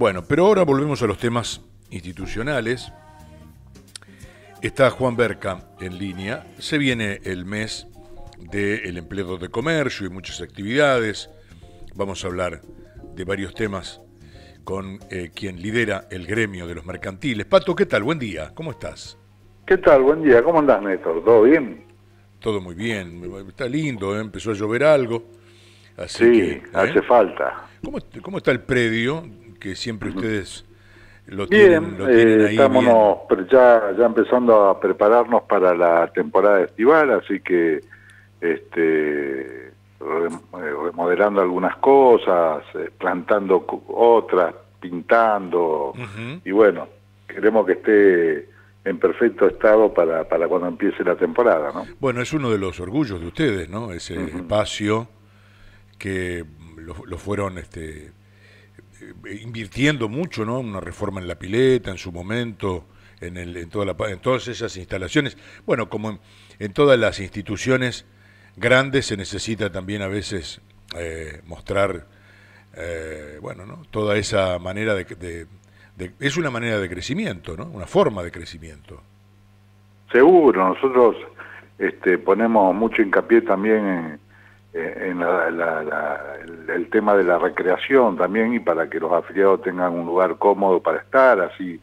Bueno, pero ahora volvemos a los temas institucionales. Está Juan Berca en línea. Se viene el mes del empleo de comercio y muchas actividades. Vamos a hablar de varios temas con eh, quien lidera el gremio de los mercantiles. Pato, ¿qué tal? Buen día, ¿cómo estás? ¿Qué tal? Buen día, ¿cómo andás, Néstor? ¿Todo bien? Todo muy bien, está lindo, ¿eh? empezó a llover algo. Así sí, ¿eh? hace falta. ¿Cómo, ¿Cómo, está el predio que siempre ustedes lo tienen, lo tienen ahí estamos Ya, ya empezando a prepararnos para la temporada estival, así que este remodelando algunas cosas, plantando otras, pintando, y bueno, queremos que esté en perfecto estado para, para cuando empiece la temporada, ¿no? Bueno, es uno de los orgullos de ustedes, ¿no? Ese espacio que lo, fueron este, invirtiendo mucho, ¿no? Una reforma en la pileta en su momento, en, el, en, toda la, en todas esas instalaciones. Bueno, como en, todas las instituciones grandes se necesita también a veces eh, mostrar, eh, bueno, ¿no? Toda esa manera de, de es una manera de crecimiento, ¿no? Una forma de crecimiento. Seguro, nosotros este, ponemos mucho hincapié también en, el, tema de la recreación también y para que los afiliados tengan un lugar cómodo para estar, así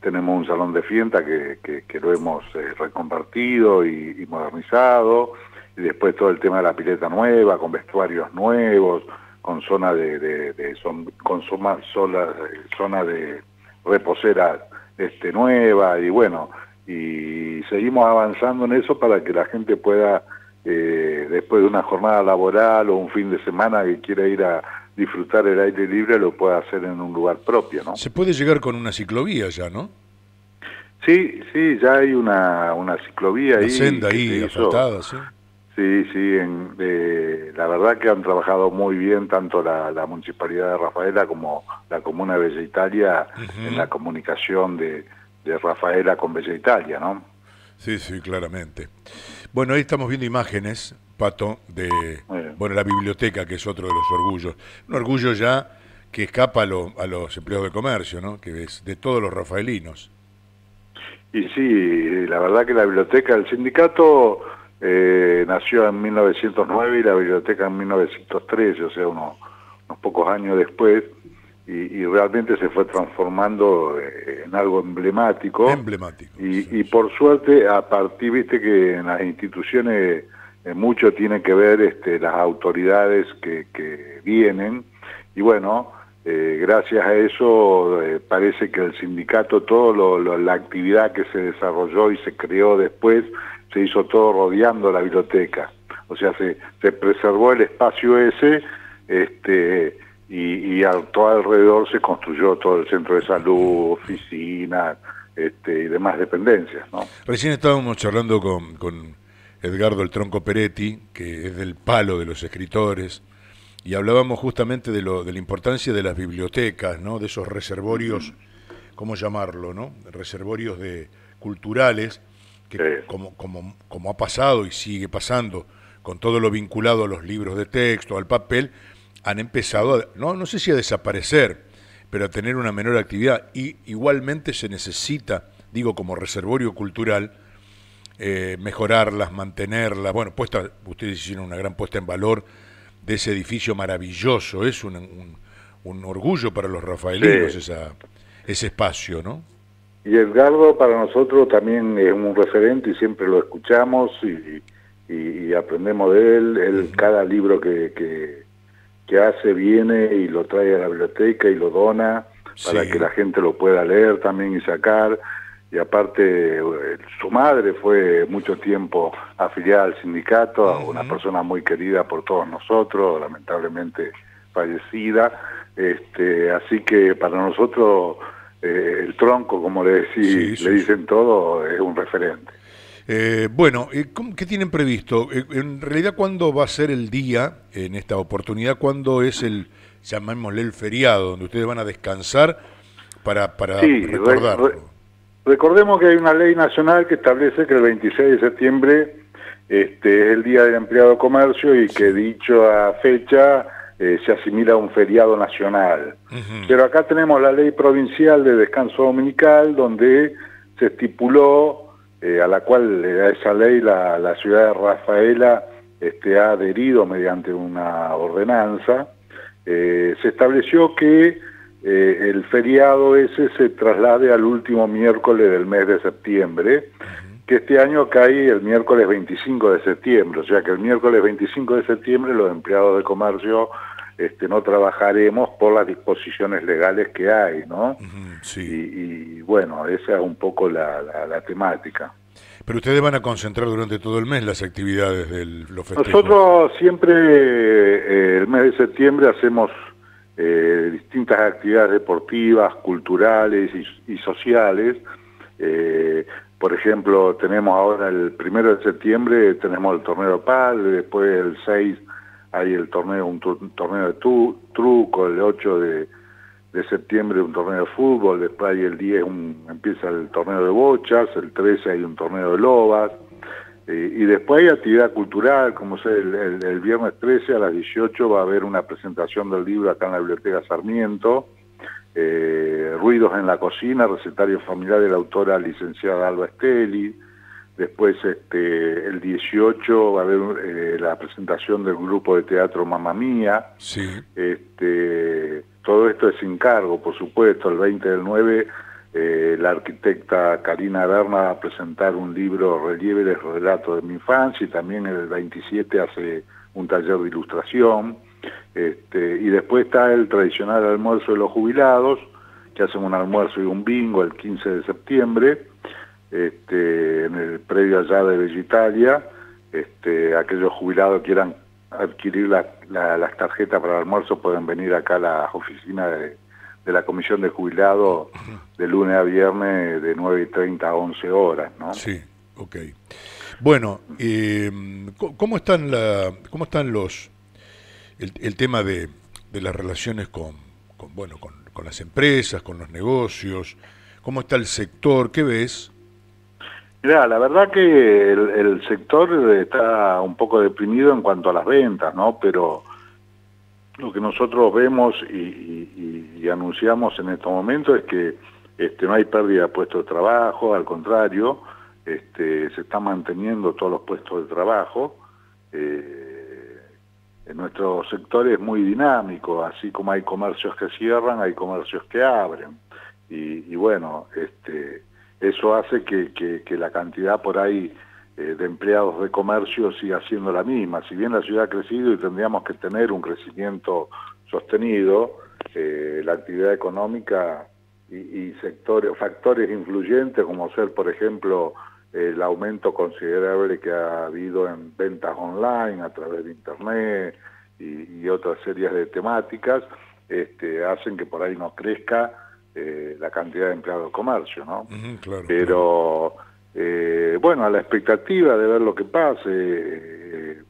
tenemos un salón de fiesta que, que, lo hemos eh, reconvertido y, modernizado, y después todo el tema de la pileta nueva, con vestuarios nuevos, con zona de, de, son, con zona, zona de reposera este, nueva. Y bueno, y seguimos avanzando en eso para que la gente pueda, eh, después de una jornada laboral o un fin de semana que quiera ir a disfrutar el aire libre, lo pueda hacer en un lugar propio, ¿no? Se puede llegar con una ciclovía ya, ¿no? Sí, sí, ya hay una, una ciclovía ahí. senda ahí, asfaltada, sí. Sí, sí, en, la verdad que han trabajado muy bien tanto la, Municipalidad de Rafaela como la Comuna de Bella Italia en la comunicación de, Rafaela con Bella Italia, ¿no? Sí, sí, claramente. Bueno, ahí estamos viendo imágenes, Pato, de bueno la biblioteca, que es otro de los orgullos. Un orgullo ya que escapa a, a los empleados de comercio, ¿no? Que es de todos los rafaelinos. Y sí, la verdad que la biblioteca del sindicato eh, nació en 1909 y la biblioteca en 1913, o sea, unos, pocos años después, y, realmente se fue transformando eh, en algo emblemático. Emblemático. Y, por suerte, a partir, viste que en las instituciones eh, mucho tiene que ver este, las autoridades que, que vienen, y bueno, gracias a eso parece que el sindicato, toda la actividad que se desarrolló y se creó después, se hizo todo rodeando la biblioteca. O sea, se, se preservó el espacio ese este, y, y todo alrededor se construyó todo el centro de salud, oficinas este, y demás dependencias. ¿no? Recién estábamos charlando con, con Edgardo el Tronco Peretti, que es del palo de los escritores, y hablábamos justamente de, lo, de la importancia de las bibliotecas, ¿no? de esos reservorios, ¿cómo llamarlo? ¿no? Reservorios de, culturales que como, como, como ha pasado y sigue pasando con todo lo vinculado a los libros de texto, al papel, han empezado, no, no sé si a desaparecer, pero a tener una menor actividad. Y igualmente se necesita, digo, como reservorio cultural, eh, mejorarlas, mantenerlas. Bueno, puesta, ustedes hicieron una gran puesta en valor de ese edificio maravilloso. Es un, un, orgullo para los rafaelinos esa, ese espacio, ¿no? Y Edgardo para nosotros también es un referente y siempre lo escuchamos y, aprendemos de él. Él cada libro que, que, hace viene y lo trae a la biblioteca y lo dona para que la gente lo pueda leer también y sacar. Y aparte, su madre fue mucho tiempo afiliada al sindicato, una persona muy querida por todos nosotros, lamentablemente fallecida. Este, así que para nosotros eh, el tronco, como le, decís, le dicen todo, es un referente. Eh, bueno, eh, ¿qué tienen previsto? en realidad, ¿cuándo va a ser el día, en esta oportunidad, cuándo es el, llamémosle el feriado, donde ustedes van a descansar para, para recordarlo? recordemos que hay una ley nacional que establece que el 26 de septiembre este, es el Día del Empleado Comercio y que dicha fecha eh, se asimila a un feriado nacional. Pero acá tenemos la ley provincial de descanso dominical donde se estipuló, eh, a la cual a esa ley la, la ciudad de Rafaela este, ha adherido mediante una ordenanza, se estableció que el feriado ese se traslade al último miércoles del mes de septiembre, que este año cae el miércoles 25 de septiembre, o sea que el miércoles 25 de septiembre los empleados de comercio este, no trabajaremos por las disposiciones legales que hay, ¿no? sí. y, bueno, esa es un poco la, temática. Pero ustedes van a concentrar durante todo el mes las actividades de los festejos. Nosotros siempre, eh, el mes de septiembre, hacemos eh, distintas actividades deportivas, culturales y, y sociales. Eh, por ejemplo, tenemos ahora el primero de septiembre, tenemos el torneo PAL, después el 6 hay el torneo, un, torneo de truco, el 8 de, septiembre un torneo de fútbol, después hay el 10 empieza el torneo de bochas, el 13 hay un torneo de lobas, eh, y después hay actividad cultural, como sé, el, el, viernes 13 a las 18 va a haber una presentación del libro acá en la Biblioteca Sarmiento, eh, Ruidos en la cocina, recetario familiar de la autora licenciada Alba Esteli. Después, este, el 18 va a haber eh, la presentación del grupo de teatro Mamma Mía. Sí. Este, todo esto es sin cargo, por supuesto. El 20 del 9, eh, la arquitecta Karina Berna va a presentar un libro Relieve de relato de mi infancia y también el 27 hace un taller de ilustración. Este, y después está el tradicional almuerzo de los jubilados, que hacen un almuerzo y un bingo el 15 de septiembre, este, en el predio allá de Bellitalia. Este, aquellos jubilados quieran adquirir las tarjetas para el almuerzo pueden venir acá a la oficina de, la Comisión de Jubilados de lunes a viernes de 9 y 30 a 11 horas, ¿no? Sí, ok. Bueno, eh, ¿cómo, están la, ¿cómo están los el, tema de, las relaciones con, bueno, con, las empresas, con los negocios, cómo está el sector, ¿qué ves? Mira, la verdad que el, sector está un poco deprimido en cuanto a las ventas, ¿no? Pero lo que nosotros vemos y, anunciamos en estos momentos es que este, no hay pérdida de puestos de trabajo, al contrario, este, se están manteniendo todos los puestos de trabajo. Eh, nuestro sector es muy dinámico, así como hay comercios que cierran, hay comercios que abren. Y, bueno, este, eso hace que, que, la cantidad por ahí eh, de empleados de comercio siga siendo la misma. Si bien la ciudad ha crecido y tendríamos que tener un crecimiento sostenido, eh, la actividad económica y, y sectores, factores influyentes como ser, por ejemplo, el aumento considerable que ha habido en ventas online a través de Internet y, otras series de temáticas, este, hacen que por ahí no crezca eh, la cantidad de empleados de comercio, ¿no? Pero, eh, bueno, a la expectativa de ver lo que pase, eh,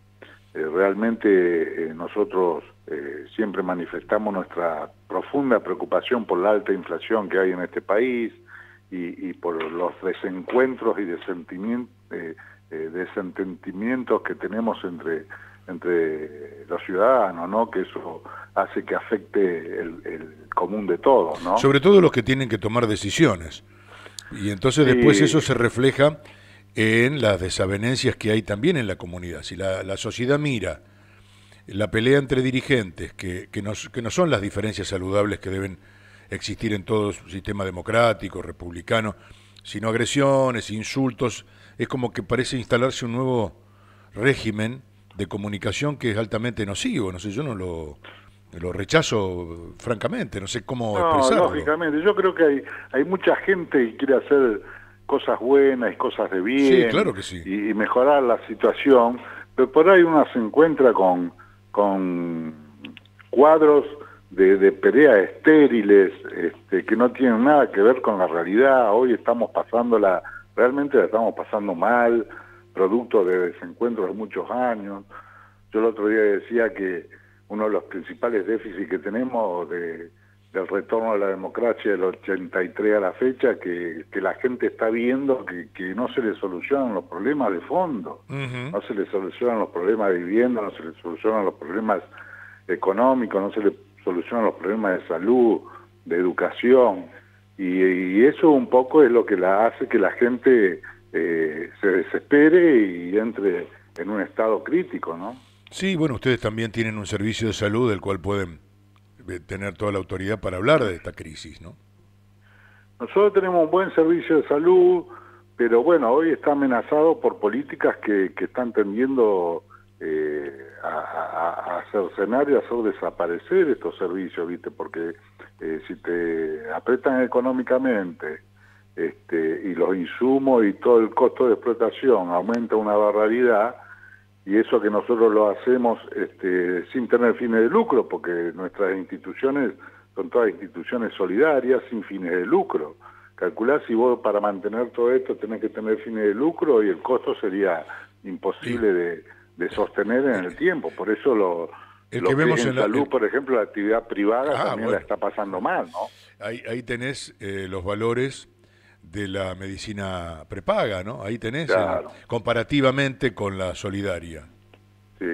realmente nosotros siempre manifestamos nuestra profunda preocupación por la alta inflación que hay en este país, y, por los desencuentros y desentendimientos que tenemos entre entre los ciudadanos, ¿no? Que eso hace que afecte el, común de todos, ¿no? Sobre todo los que tienen que tomar decisiones. Y entonces después eso se refleja en las desavenencias que hay también en la comunidad. Si la, la sociedad mira la pelea entre dirigentes, que, que, no, que no son las diferencias saludables que deben existir en todo sistema democrático, republicano, sino agresiones, insultos, es como que parece instalarse un nuevo régimen de comunicación que es altamente nocivo, no sé, yo no lo, lo rechazo francamente, no sé cómo no, expresarlo. lógicamente, yo creo que hay, hay mucha gente que quiere hacer cosas buenas y cosas de bien claro que sí. y, mejorar la situación, pero por ahí uno se encuentra con, con cuadros de, de peleas estériles este, que no tienen nada que ver con la realidad. Hoy estamos pasándola, realmente la estamos pasando mal, producto de desencuentros de muchos años. Yo el otro día decía que uno de los principales déficits que tenemos de, del retorno a la democracia del 83 a la fecha, que, que la gente está viendo que, que, no se le solucionan los problemas de fondo, no se le solucionan los problemas de vivienda, no se le solucionan los problemas económico, no se le solucionan los problemas de salud, de educación, y, eso un poco es lo que la hace que la gente eh, se desespere y entre en un estado crítico, ¿no? Sí, bueno, ustedes también tienen un servicio de salud del cual pueden eh, tener toda la autoridad para hablar de esta crisis, ¿no? Nosotros tenemos un buen servicio de salud, pero bueno, hoy está amenazado por políticas que, que están tendiendo eh, a, hacer cercenar y a hacer desaparecer estos servicios, ¿viste? Porque eh, si te apretan económicamente este, y los insumos y todo el costo de explotación aumenta una barbaridad, y eso que nosotros lo hacemos este, sin tener fines de lucro, porque nuestras instituciones son todas instituciones solidarias, sin fines de lucro. Calculás si vos para mantener todo esto tenés que tener fines de lucro y el costo sería imposible de, sostener en el tiempo. Por eso lo, que vemos en, salud, por ejemplo, la actividad privada ah, también la está pasando mal, ¿no? Ahí, ahí tenés eh, los valores de la medicina prepaga, ¿no? Ahí tenés, comparativamente con la solidaria. Sí,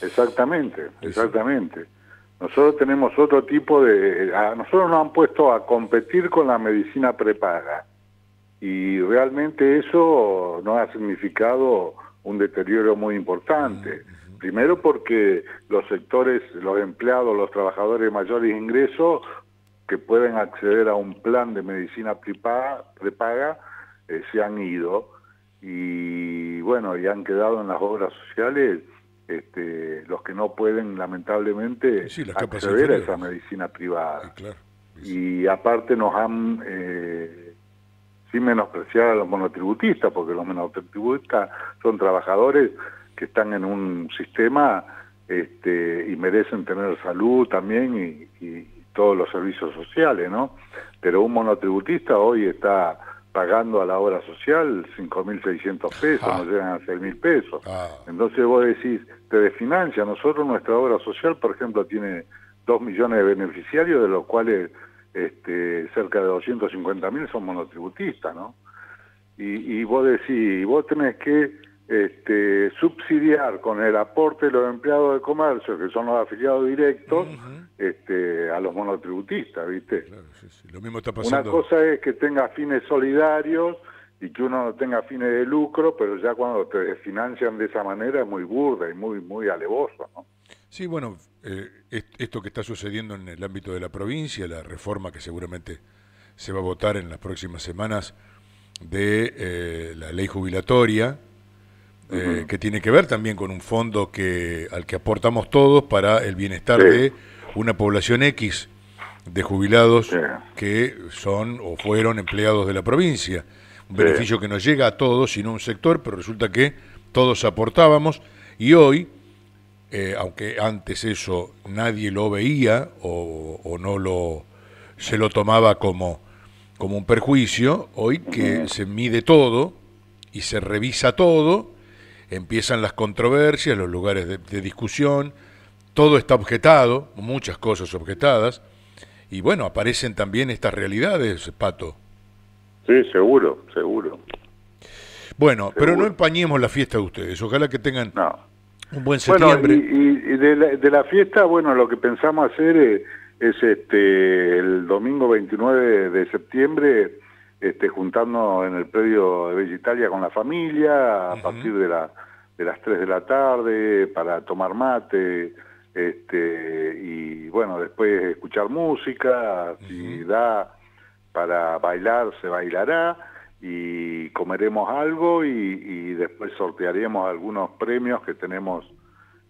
exactamente, exactamente. Nosotros tenemos otro tipo de... A nosotros nos han puesto a competir con la medicina prepaga y realmente eso nos ha significado un deterioro muy importante. Primero porque los sectores, los empleados, los trabajadores de mayores ingresos que pueden acceder a un plan de medicina prepaga, prepaga eh, se han ido. Y bueno, y han quedado en las obras sociales este, los que no pueden lamentablemente acceder a esa medicina privada. Y aparte nos han, eh, sin menospreciar a los monotributistas, porque los monotributistas son trabajadores que están en un sistema este, y merecen tener salud también y, todos los servicios sociales, ¿no? Pero un monotributista hoy está pagando a la obra social 5.600 pesos, ah. no llegan a 6.000 pesos. Ah. Entonces vos decís, te desfinancia. Nosotros, nuestra obra social, por ejemplo, tiene 2 millones de beneficiarios, de los cuales este, cerca de 250.000 son monotributistas, ¿no? Y, y vos decís, vos tenés que este, subsidiar con el aporte de los empleados de comercio, que son los afiliados directos, este, a los monotributistas, ¿viste? Lo mismo está pasando. Una cosa es que tenga fines solidarios y que uno no tenga fines de lucro, pero ya cuando te financian de esa manera es muy burda y muy, muy alevoso, ¿no? Sí, bueno, eh, esto que está sucediendo en el ámbito de la provincia, la reforma que seguramente se va a votar en las próximas semanas de eh, la ley jubilatoria, eh, que tiene que ver también con un fondo que al que aportamos todos para el bienestar de una población X de jubilados que son o fueron empleados de la provincia. Un beneficio que nos llega a todos, sino a un sector, pero resulta que todos aportábamos. Y hoy, eh, aunque antes eso nadie lo veía o, no lo se lo tomaba como, como un perjuicio, hoy que se mide todo y se revisa todo, empiezan las controversias, los lugares de, discusión, todo está objetado, muchas cosas objetadas, y bueno, aparecen también estas realidades, Pato. Sí, seguro, seguro. Bueno, pero no empañemos la fiesta de ustedes, ojalá que tengan un buen septiembre. y, de, la, fiesta, bueno, lo que pensamos hacer es, este el domingo 29 de septiembre este, juntando en el predio de Bella Italia con la familia a partir de, la, de las 3 de la tarde para tomar mate este, y bueno, después escuchar música, si da para bailar se bailará y comeremos algo y, y después sortearemos algunos premios que tenemos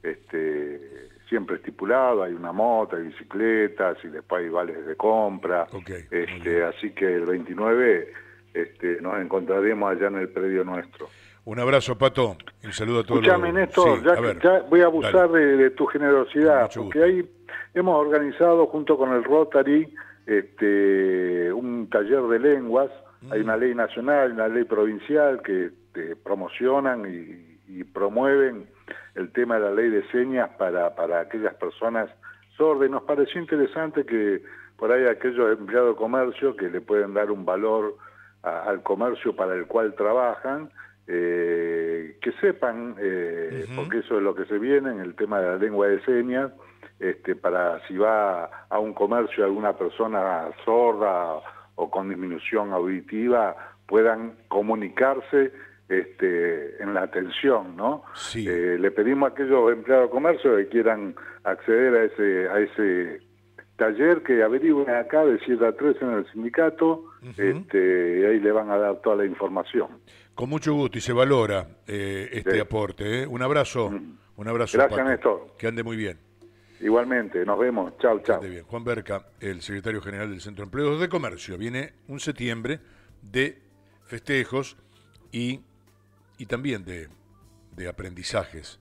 este, siempre estipulado, hay una moto, hay bicicletas y después hay vales de compra. este, así que el 29 este, nos encontraremos allá en el predio nuestro. Un abrazo, Pato, y un saludo a todos. Escuchame, Néstor, ya, voy a abusar de, tu generosidad, porque ahí hemos organizado junto con el Rotary este, un taller de lenguas. Hay una mm. ley nacional, una ley provincial que este, promocionan y promueven el tema de la ley de señas para, para aquellas personas sordas. Nos pareció interesante que por ahí aquellos empleados de comercio que le pueden dar un valor al comercio para el cual trabajan, eh, que sepan, eh, porque eso es lo que se viene en el tema de la lengua de señas, este, para si va a un comercio alguna persona sorda o con disminución auditiva, puedan comunicarse este, en la atención, ¿no? Eh, le pedimos a aquellos empleados de comercio que quieran acceder a ese, a ese taller que averigüen acá de 7 a 3 en el sindicato, este, y ahí le van a dar toda la información. Con mucho gusto y se valora eh, este aporte. ¿eh? Un abrazo, un abrazo. Gracias, Néstor. Que ande muy bien. Igualmente, nos vemos. Chao, chao. bien. Juan Berca, el secretario general del Centro de Empleos de Comercio. Viene un septiembre de festejos y, y también de, de aprendizajes